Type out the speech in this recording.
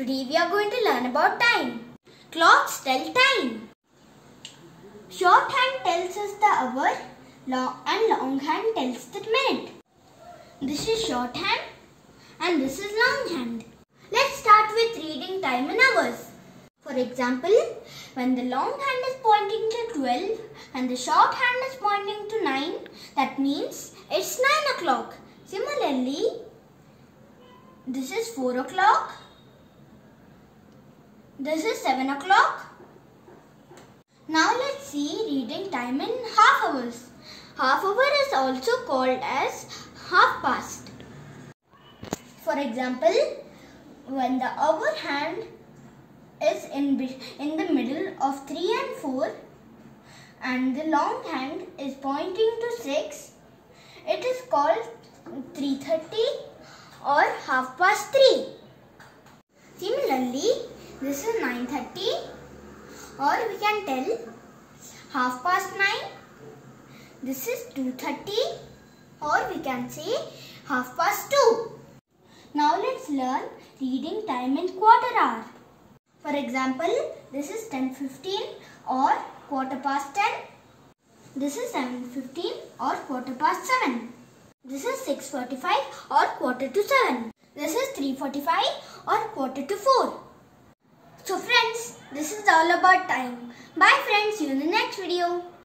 Today we are going to learn about time. Clocks tell time. Shorthand tells us the hour long and long hand tells the minute. This is shorthand and this is long hand. Let's start with reading time in hours. For example, when the long hand is pointing to 12 and the short hand is pointing to 9, that means it's 9 o'clock. Similarly, this is 4 o'clock. This is 7 o'clock. Now let's see reading time in half hours. Half hour is also called as half past. For example, when the hour hand is in, in the middle of 3 and 4 and the long hand is pointing to 6, it is called 3.30 or half past 3. This is 9.30 or we can tell half past 9. This is 2.30 or we can say half past 2. Now let's learn reading time in quarter hour. For example, this is 10.15 or quarter past 10. This is 7.15 or quarter past 7. This is 6.45 or quarter to 7. This is 3.45 or quarter to 4. So friends, this is all about time. Bye friends, see you in the next video.